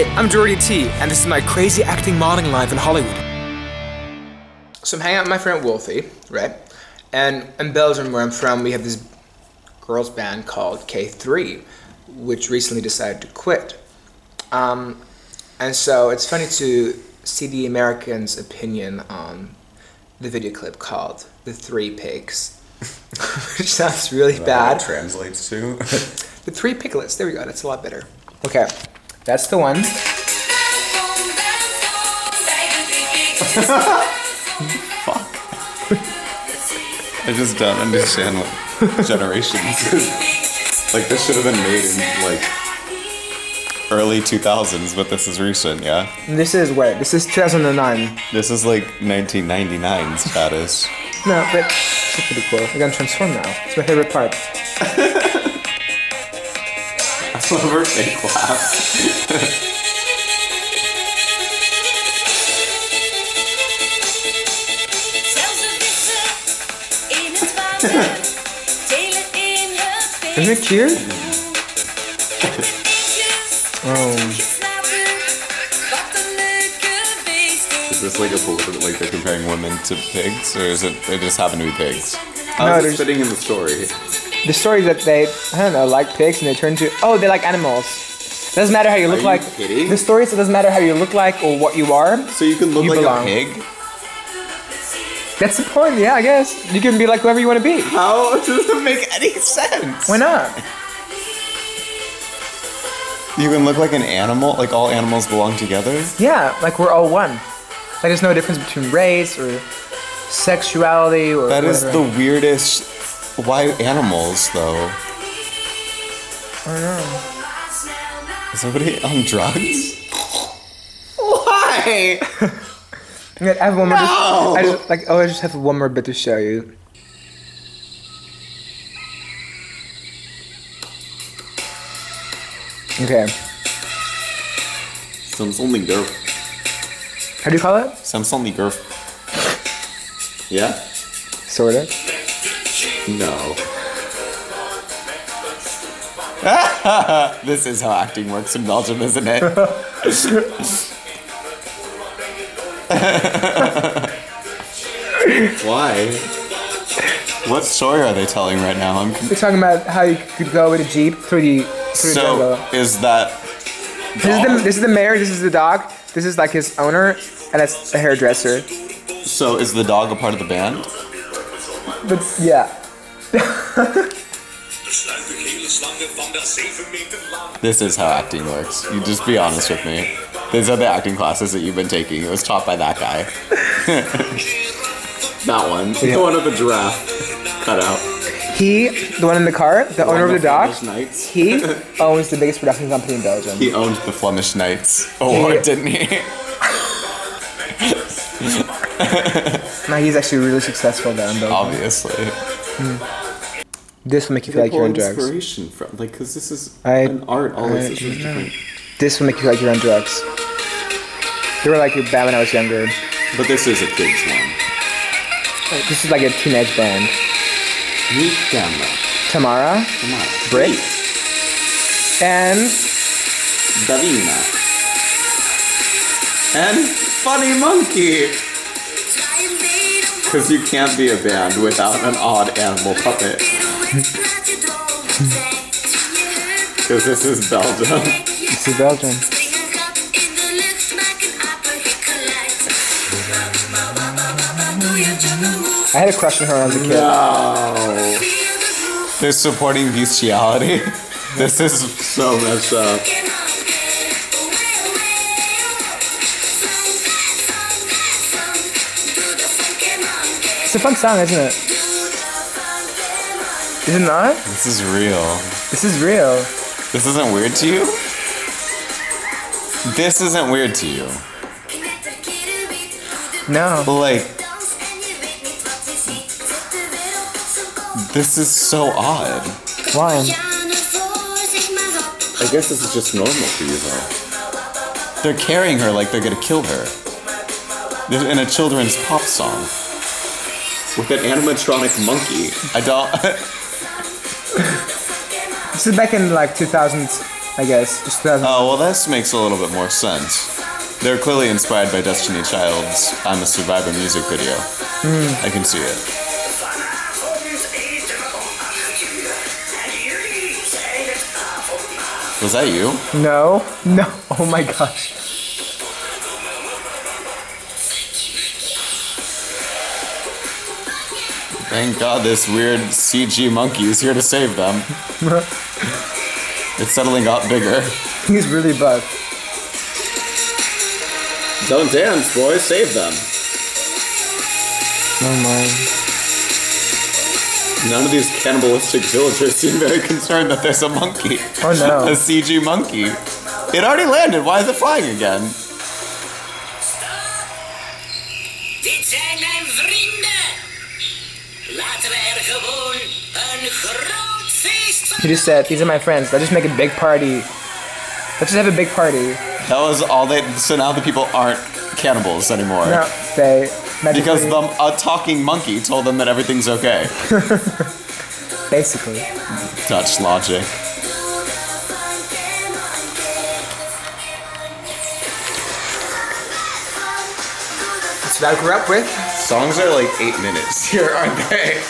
Hey, I'm Jordy T, and this is my crazy acting modeling life in Hollywood. So I'm hanging out with my friend Wolfie, right? And in Belgium, where I'm from, we have this girls' band called K3, which recently decided to quit. Um, and so it's funny to see the Americans' opinion on the video clip called The Three Pigs, which sounds really bad. That translates to. The Three Piglets, there we go, that's a lot better. Okay, that's the one. Fuck. I just don't understand what generations. like this should have been made in like early 2000s, but this is recent, yeah. This is wait, this is 2009. This is like 1999 status. No, but it's pretty cool. I can transform now. It's my favorite part. I fake laugh. Isn't it cute? Oh, Is this like a political, like they're comparing women to pigs, or is it they just happen to be pigs? No, How's it there's- fitting in the story? The story is that they, I don't know, like pigs and they turn to, oh, they like animals. Doesn't matter how you look you like. kidding? The story is it doesn't matter how you look like or what you are. So you can look You like belong. a pig? That's the point, yeah, I guess. You can be like whoever you want to be. How does it make any sense? Why not? You can look like an animal, like all animals belong together. Yeah, like we're all one. Like there's no difference between race or sexuality or That is whatever. the weirdest. Why animals though? I don't know. Is somebody on drugs? Why? I have one more. to- No! I just, like oh, I just have one more bit to show you. Okay, Samson girl. how do you call it? Samson girl. Yeah? Sort of. No. this is how acting works in Belgium, isn't it? Why? What story are they telling right now? I'm con- We're talking about how you could go with a jeep through the through the so jungle. is that This is the this is the mayor. This is the dog. This is like his owner, and that's a hairdresser. so is the dog a part of the band? But yeah, This is how acting works. You just be honest with me. These are the acting classes that you've been taking. It was taught by that guy. that one. The one with the giraffe cut out. he, the one in the car, the owner of the dog, Flemish Knights. he owns the biggest production company in Belgium. He owned the Flemish Knights award, oh, Yeah. didn't he? Now he's actually really successful down there in Belgium. This will make you feel like you're on drugs. inspiration from like because this is I- an art. Always I this is different. This will make you feel like you're on drugs. They were like your bad when I was younger. But this is a kids one. This is like a teenage band. Meet camera. Tamara, Come on. Britt, and Davina. And Funky Monkey. Because you can't be a band without an odd animal puppet. Because this is Belgium. this is Belgium. I had a crush on her when I was a kid. No. They're supporting bestiality. This is so messed up. It's a fun song, isn't it? Is it not? This is real. This is real. This isn't weird to you? This isn't weird to you. No. Like, this is so odd. Why? I guess this is just normal for you, though. They're carrying her like they're gonna kill her. In a children's pop song. With an animatronic monkey. I don't. This is back in like 2000s I guess. Just 2000. Oh, well, this makes a little bit more sense. They're clearly inspired by Destiny Child's I'm a Survivor music video. Hmm. I can see it. Was that you? No, no. Oh my gosh. Thank God this weird CG monkey is here to save them. It's suddenly got bigger. He's really buff. Don't dance, boys. Save them. Oh my. None of these cannibalistic villagers seem very concerned that there's a monkey. Oh no. A CG monkey. It already landed. Why is it flying again? He just said, these are my friends. Let's just make a big party. Let's just have a big party. That was all they. So now the people aren't cannibals anymore. No, they magically, Because the, a talking monkey told them that everything's okay. basically. Dutch logic. That's what I grew up with. Songs are like eight minutes here, aren't they?